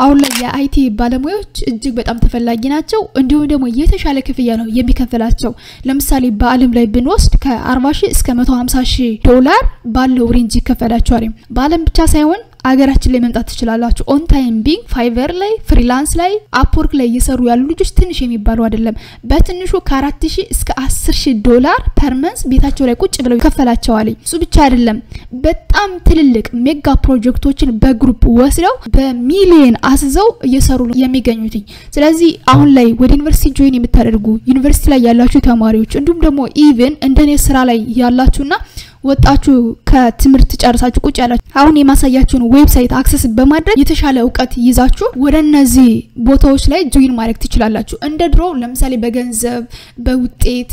አሁን ላይ የ IT ባለሙያዎች እጅግ በጣም ተፈላጊ ናቸው። እንዲሁም ደግሞ የተሻለ ክፍያ ነው የሚከፈላቸው። ለምሳሌ በዓለም ላይ ብንወስድ ከ40 ሺህ እስከ 150 ሺህ ዶላር ባለው range ይከፈላቸዋል። በዓለም ብቻ ሳይሆን አገራችን ላይ መምጣት ትችላላችሁ። on time being Fiverr ላይ freelance ላይ Upwork ላይ እየሰሩ ያሉ ልጆች ትንሽ የሚባሉ አይደለም። በትንሹ ከአራት ሺህ እስከ አስር ሺህ ዶላር per month ቤታቸው ላይ ቁጭ ብለው ይከፈላቸዋል። እሱ ብቻ አይደለም፣ በጣም ትልልቅ mega ፕሮጀክቶችን በ group ወስደው በሚሊየን አስዘው እየሰሩ የሚገኙት። ስለዚህ አሁን ላይ ወደ ዩኒቨርሲቲ join የምታደርጉ ዩኒቨርሲቲ ላይ ያላችሁ ተማሪዎች እንዲሁም ደግሞ even እንደኔ ስራ ላይ ያላችሁና ወጣችሁ ከትምህርት ጨርሳችሁ ቁጭ ያላችሁ አሁን የማሳያችሁን website access በማድረግ የተሻለ እውቀት ይዛችሁ ወደ እነዚህ ቦታዎች ላይ join ማድረግ ትችላላችሁ። እንደ ድሮ ለምሳሌ በገንዘብ በውጤት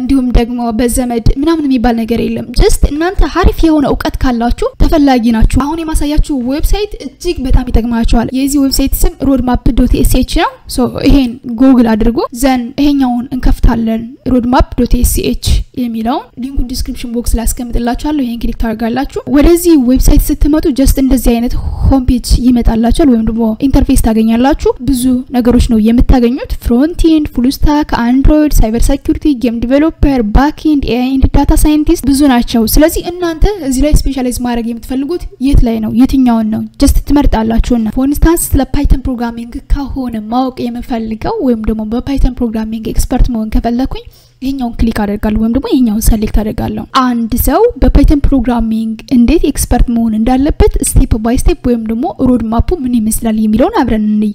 እንዲሁም ደግሞ በዘመድ ምናምን የሚባል ነገር የለም። just እናንተ ሀሪፍ የሆነ እውቀት ካላችሁ ተፈላጊ ናችሁ። አሁን የማሳያችሁ website እጅግ በጣም ይጠቅማቸዋል። የዚህ website ስም roadmap dot sh ነው። so ይሄን ጉግል አድርጎ then ይሄኛውን እንከፍታለን። roadmap dot sh የሚለውን link ኡ description box ላይ አስቀምጥላችኋለሁ። ይሄን click ታደርጋላችሁ። ወደዚህ website ስትመጡ just እንደዚህ አይነት home page ይመጣላችኋል፣ ወይም ደግሞ interface ታገኛላችሁ። ብዙ ነገሮች ነው የምታገኙት። frontend፣ full stack፣ Android፣ cyber security፣ game developer፣ backend፣ AI and data scientist ብዙ ናቸው። ስለዚህ እናንተ እዚህ ላይ specialize ማድረግ የምትፈልጉት የት ላይ ነው? የትኛውን ነው? just ትመርጣላችሁና for instance ስለ Python programming ከሆነ ማወቅ የምፈልገው ወይም ደግሞ በ Python programming expert መሆን ከፈለኩኝ ይሄኛውን click አደርጋለሁ ወይም ደግሞ ይሄኛውን select አደርጋለሁ። አንድ ሰው በ Python programming እንዴት expert መሆን እንዳለበት step by step ወይም ደግሞ roadmap ኡ ምን ይመስላል የሚለውን አብረን እንይ።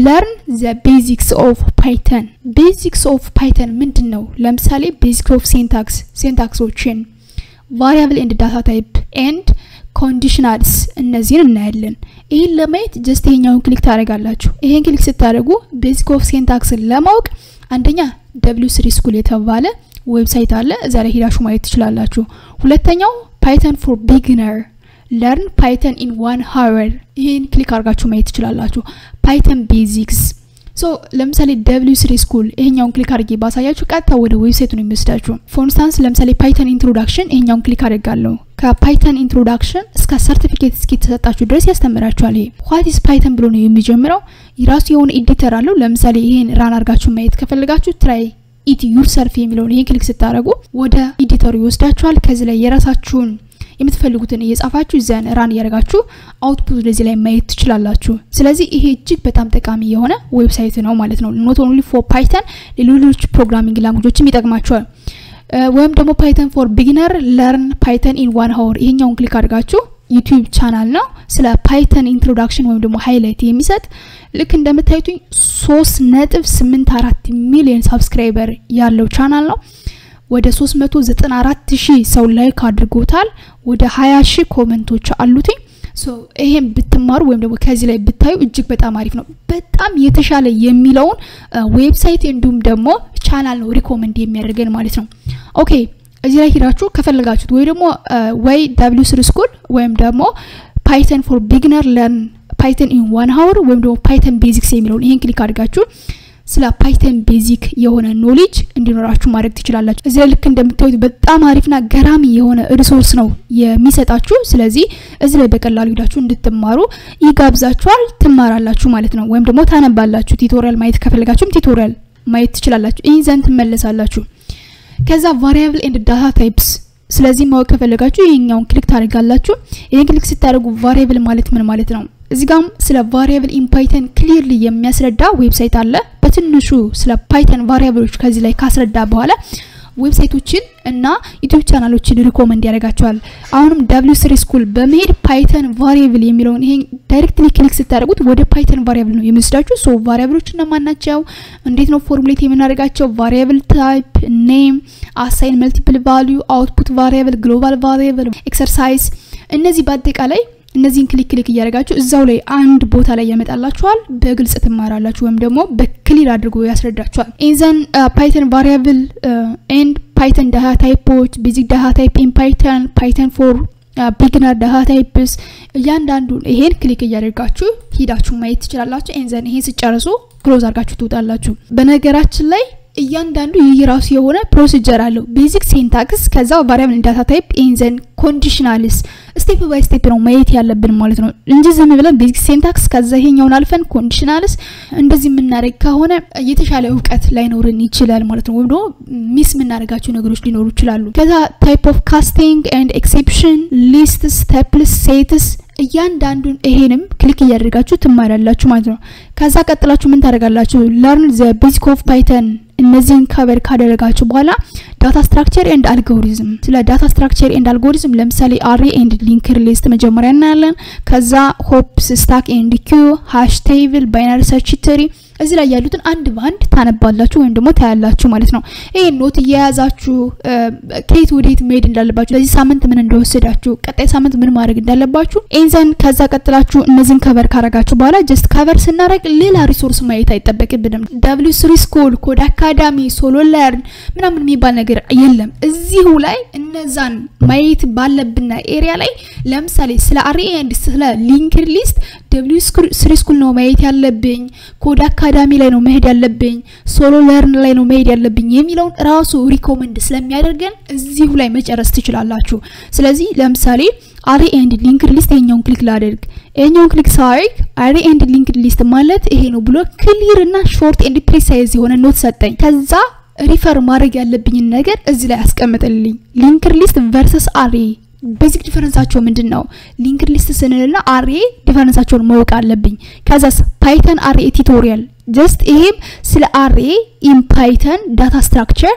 learn the basics of Python። basics of Python ምንድን ነው? ለምሳሌ basics of syntax፣ syntax ኦችን፣ variable and data type and conditionals እነዚህን እናያለን። ይህን ለማየት just ይሄኛውን click ታደርጋላችሁ። ይሄን click ስታደርጉ basic of syntax ን ለማወቅ አንደኛ W3 School የተባለ website አለ። እዛ ላይ ሄዳችሁ ማየት ትችላላችሁ። ሁለተኛው Python for beginner learn Python in one hour ይህን click አድርጋችሁ ማየት ትችላላችሁ። Python basics so ለምሳሌ W3 School ይሄኛውን click አድርጌ ባሳያችሁ ቀጥታ ወደ website ኡ ነው የሚወስዳችሁ። for ለምሳሌ Python introduction ይሄኛውን click አድርጋለሁ። ከ Python introduction እስከ ሰርቲፊኬት እስኪተሰጣችሁ ድረስ ያስተምራችኋል። ይሄ what Python ብሎ ነው የሚጀምረው። የራሱ የሆነ editor አለው። ለምሳሌ ይሄን run አድርጋችሁ ማየት ከፈለጋችሁ try it yourself የሚለውን ይሄን click ስታደርጉ ወደ editor ኡ ይወስዳችኋል። ከዚህ ላይ የራሳችሁን የምትፈልጉትን እየጻፋችሁ then run እያደረጋችሁ output ወደዚህ ላይ ማየት ትችላላችሁ። ስለዚህ ይሄ እጅግ በጣም ጠቃሚ የሆነ website ነው ማለት ነው። not only for Python ሌሎች programming language ኦችም ይጠቅማቸዋል። ወይም ደግሞ Python for beginner learn Python in one hour ይሄኛውን click አድርጋችሁ YouTube channel ነው ስለ Python introduction ወይም ደግሞ highlight የሚሰጥ ልክ እንደምታዩት ሶስት ነጥብ ስምንት አራት ሚሊዮን subscriber ያለው ቻናል ነው። ወደ 394 ሺህ ሰው like አድርጎታል። ወደ 20 ሺህ comment ኦች አሉት። ይሄን ብትማሩ ወይም ደግሞ ከዚህ ላይ ብታዩ እጅግ በጣም አሪፍ ነው። በጣም የተሻለ የሚለውን website እንዲሁም ደግሞ ቻናል ነው recommend የሚያደርገን ማለት ነው። okay እዚህ ላይ ሄዳችሁ ከፈለጋችሁት ወይ ደግሞ ወይ W3 School ወይም ደግሞ Python for beginner learn Python in one hour ወይም ደግሞ Python basics የሚለውን ይሄን click አድርጋችሁ ስለ Python basic የሆነ knowledge እንዲኖራችሁ ማድረግ ትችላላችሁ። እዚህ ላይ ልክ እንደምታዩት በጣም አሪፍና ገራሚ የሆነ resource ነው የሚሰጣችሁ። ስለዚህ እዚህ ላይ በቀላሉ ሄዳችሁ እንድትማሩ ይጋብዛችኋል። ትማራላችሁ ማለት ነው። ወይም ደግሞ ታነባላችሁ። tutorial ማየት ከፈለጋችሁም tutorial ማየት ትችላላችሁ። ይህን ዘንድ ትመለሳላችሁ። ከዛ variable and data types ስለዚህ ማወቅ ከፈለጋችሁ ይሄኛውን click ታደርጋላችሁ። ይሄን click ስታደርጉ variable ማለት ምን ማለት ነው? እዚህ ጋም ስለ variable in Python clearly የሚያስረዳ website አለ። በትንሹ ስለ Python variable ኦች ከዚህ ላይ ካስረዳ በኋላ website ኦችን እና YouTube channel ኦችን recommend ያደርጋቸዋል። አሁንም ዳብሊው ስሪ ስኩል በመሄድ Python variable የሚለውን ይሄን directly click ስታደርጉት ወደ Python variable ነው የሚወስዳችሁ። so variable ኦች እነማን ናቸው? እንዴት ነው formulate የምናደርጋቸው? variable type፣ name፣ assign multiple value፣ output variable፣ global variable፣ exercise እነዚህ በአጠቃላይ እነዚህን click click እያደረጋችሁ እዛው ላይ አንድ ቦታ ላይ ያመጣላችኋል። በግልጽ ትማራላችሁ ወይም ደግሞ በ clear አድርጎ ያስረዳችኋል። and then Python variable and Python data type ኦች፣ basic data type in Python፣ Python for beginner data types እያንዳንዱን ይሄን click እያደርጋችሁ ሂዳችሁ ማየት ትችላላችሁ። and then ይሄን ስጨርሱ close አድርጋችሁ ትወጣላችሁ። በነገራችን ላይ እያንዳንዱ የራሱ የሆነ procedure አለው። basic syntax፣ ከዛ variable data type፣ and then conditionals step by step ነው ማየት ያለብን ማለት ነው እንጂ ዝም ብለን basic syntax ከዛ ይሄኛውን አልፈን conditionals እንደዚህ የምናደርግ ከሆነ የተሻለ እውቀት ላይኖርን ይችላል ማለት ነው። ወይም ደግሞ miss የምናደርጋቸው ነገሮች ሊኖሩ ይችላሉ። ከዛ type of casting and exception lists tuples sets እያንዳንዱን ይሄንም click እያደረጋችሁ ትማራላችሁ ማለት ነው። ከዛ ቀጥላችሁ ምን ታደርጋላችሁ? learn the basic of Python እነዚህን cover ካደረጋችሁ በኋላ data structure and algorithm ስለ data structure and algorithm ለምሳሌ array and linked list መጀመሪያ እናያለን። ከዛ heaps፣ stack and queue፣ hash table፣ binary search tree እዚህ ላይ ያሉትን አንድ በአንድ ታነባላችሁ ወይም ደግሞ ታያላችሁ ማለት ነው። ይሄ note እየያዛችሁ ከየት ወዴት መሄድ እንዳለባችሁ፣ ለዚህ ሳምንት ምን እንደወሰዳችሁ፣ ቀጣይ ሳምንት ምን ማድረግ እንዳለባችሁ and then ከዛ ቀጥላችሁ እነዚህን cover ካረጋችሁ በኋላ just cover ስናደረግ ሌላ resource ማየት አይጠበቅብንም። ደብሊው ስሪ ስኩል፣ ኮድ አካዳሚ፣ ሶሎ ለርን ምናምን የሚባል ነገር የለም። እዚሁ ላይ እነዛን ማየት ባለብን area ላይ ለምሳሌ ስለ array and ስለ linked list W3School ነው ማየት ያለብኝ Codecademy ላይ ነው መሄድ ያለብኝ፣ SoloLearn ላይ ነው መሄድ ያለብኝ የሚለውን ራሱ recommend ስለሚያደርገን እዚሁ ላይ መጨረስ ትችላላችሁ። ስለዚህ ለምሳሌ array and linked list ይሄኛውን click ላደርግ፣ ይሄኛውን click ሳደርግ array and linked list ማለት ይሄ ነው ብሎ clear እና short and precise የሆነ note ሰጠኝ። ከዛ refer ማድረግ ያለብኝን ነገር እዚህ ላይ አስቀመጠልኝ። linked list versus array basic difference ኣቸው ምንድን ነው? linked list ስንልና array difference ኣቸውን ማወቅ አለብኝ። ከዛስ Python array tutorial just ይሄም ስለ array in Python data structure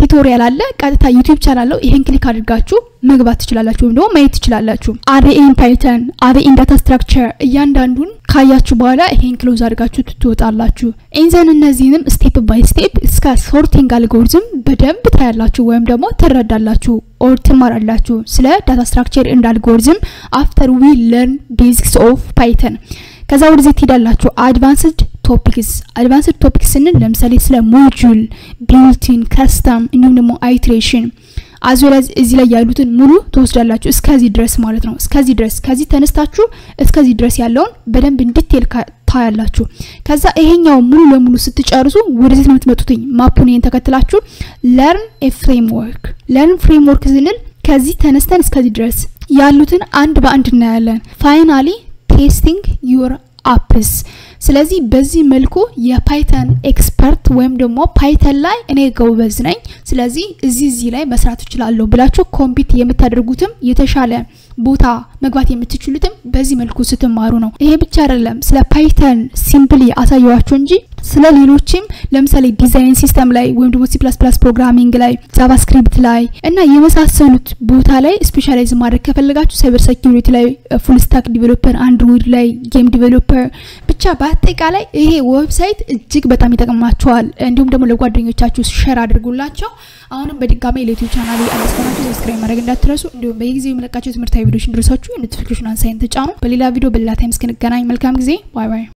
tutorial አለ። ቀጥታ YouTube channel አለው። ይሄን click አድርጋችሁ መግባት ትችላላችሁ ወይም ደግሞ ማየት ትችላላችሁ። array in Python፣ array in data structure እያንዳንዱን ካያችሁ በኋላ ይሄን close አድርጋችሁ ትወጣላችሁ። and then እነዚህንም step by step እስከ sorting algorithm በደንብ ታያላችሁ ወይም ደግሞ ትረዳላችሁ or ትማራላችሁ ስለ data structure and algorithm after we learn basics of Python። ከዛ ወደዚህ ትሄዳላችሁ advanced topics advanced topics ስንል ለምሳሌ ስለ module built-in custom እንዲሁም ደግሞ iteration as well as እዚህ ላይ ያሉትን ሙሉ ትወስዳላችሁ እስከዚህ ድረስ ማለት ነው። እስከዚህ ድረስ ከዚህ ተነስታችሁ እስከዚህ ድረስ ያለውን በደንብ in detail ታያላችሁ። ከዛ ይሄኛው ሙሉ ለሙሉ ስትጨርሱ ወደዚህ ነው የምትመጡትኝ። map ኡን ተከትላችሁ learn framework learn framework ስንል ከዚህ ተነስተን እስከዚህ ድረስ ያሉትን አንድ በአንድ እናያለን። finally testing your apps ስለዚህ በዚህ መልኩ የ Python expert ወይም ደግሞ Python ላይ እኔ ጎበዝ ነኝ፣ ስለዚህ እዚህ እዚህ ላይ መስራት እችላለሁ ብላችሁ compete የምታደርጉትም የተሻለ ቦታ መግባት የምትችሉትም በዚህ መልኩ ስትማሩ ነው። ይሄ ብቻ አይደለም፣ ስለ Python simply አሳየዋችሁ እንጂ ስለ ሌሎችም ለምሳሌ design system ላይ ወይም ደግሞ C plus plus programming ላይ JavaScript ላይ እና የመሳሰሉት ቦታ ላይ specialize ማድረግ ከፈለጋችሁ cyber security ላይ፣ full stack developer፣ Android ላይ game developer ብቻ በአጠቃላይ ይሄ website እጅግ በጣም ይጠቅማቸዋል። እንዲሁም ደግሞ ለጓደኞቻችሁ share አድርጉላቸው። አሁንም በድጋሚ ለ YouTube channel አዲስ ከሆናችሁ subscribe ማድረግ እንዳትረሱ። እንዲሁም በየጊዜው የምለቃቸው ትምህርታዊ ቪዲዮዎች እንዲደርሳችሁ የ notification sign ኧን ተጫኑ። በሌላ ቪዲዮ በሌላ time እስክንገናኝ መልካም ጊዜ። bye bye።